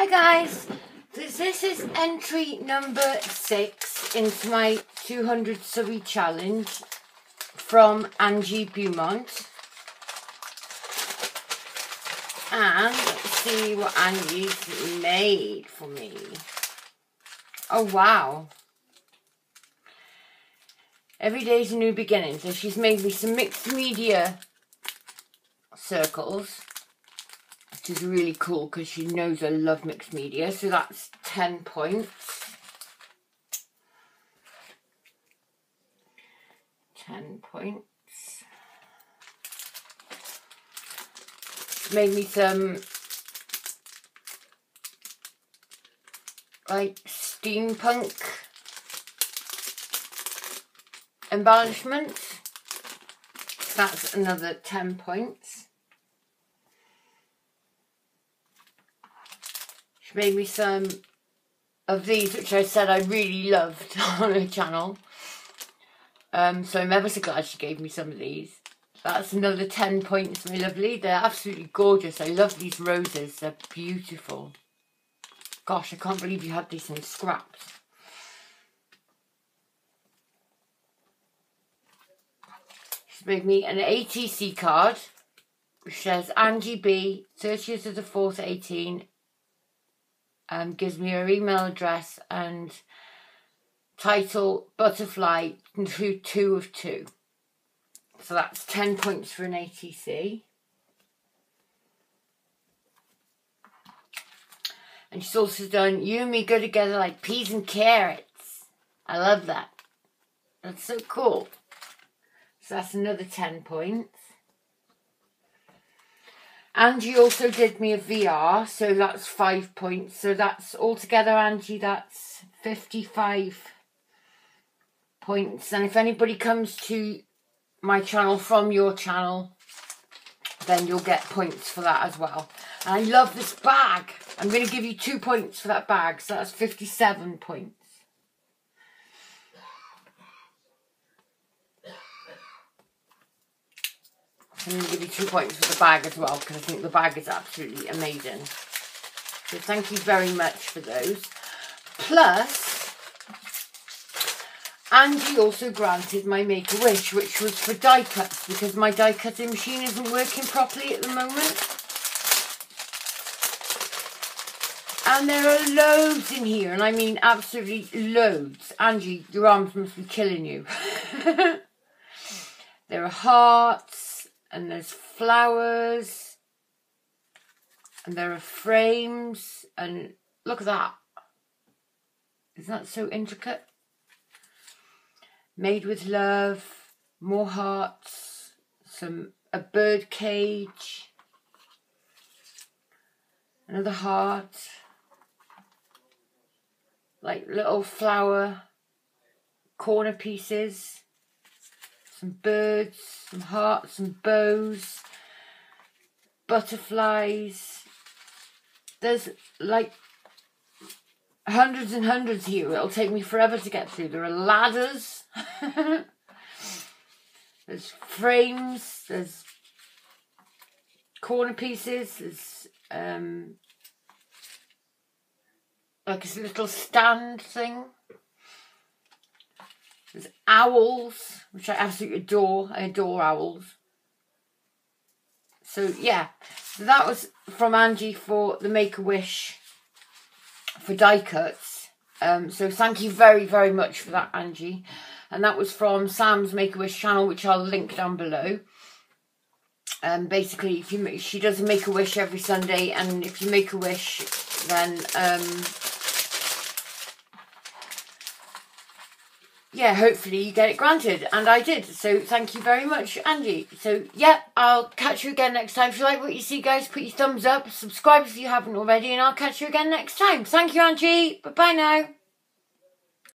Hi guys, this, is entry number six into my 200 subbie challenge from Angie Beaumont. And let's see what Angie's made for me. Oh wow. Every day's a new beginning. So she's made me some mixed media circles which is really cool because she knows I love mixed media. So that's 10 points. 10 points. Made me some like steampunk embellishments. That's another 10 points. She made me some of these, which I said I really loved on her channel. Um, so I'm ever so glad she gave me some of these. That's another 10 points, my lovely. They're absolutely gorgeous. I love these roses. They're beautiful. Gosh, I can't believe you had these in scraps. She's made me an ATC card, which says Angie B, 30th of the 4th, 18, um, gives me her email address and title butterfly through two of two. So that's 10 points for an ATC. And she's also done You and Me Go Together like peas and carrots. I love that. That's so cool. So that's another 10 points. Angie also did me a VR, so that's five points. So that's altogether, Angie, that's 55 points. And if anybody comes to my channel from your channel, then you'll get points for that as well. And I love this bag. I'm going to give you two points for that bag, so that's 57 points. I'm going to give you two points for the bag as well because I think the bag is absolutely amazing. So thank you very much for those. Plus, Angie also granted my Make-A-Wish, which was for die cuts because my die cutting machine isn't working properly at the moment. And there are loads in here, and I mean absolutely loads. Angie, your arms must be killing you. there are hearts, and there's flowers. And there are frames. And look at that. Isn't that so intricate? Made with love. More hearts. Some a bird cage. Another heart. Like little flower corner pieces some birds, some hearts, some bows, butterflies. There's like hundreds and hundreds here. It'll take me forever to get through. There are ladders. there's frames. There's corner pieces. There's um, like a little stand thing. There's owls, which I absolutely adore. I adore owls. So yeah, so that was from Angie for the Make-A-Wish for die cuts. Um, so thank you very, very much for that, Angie. And that was from Sam's Make-A-Wish channel, which I'll link down below. Um, basically, if you she does a Make-A-Wish every Sunday, and if you make a wish, then um, yeah, hopefully you get it granted. And I did. So thank you very much, Angie. So, yeah, I'll catch you again next time. If you like what you see, guys, put your thumbs up. Subscribe if you haven't already. And I'll catch you again next time. Thank you, Angie. Bye-bye now.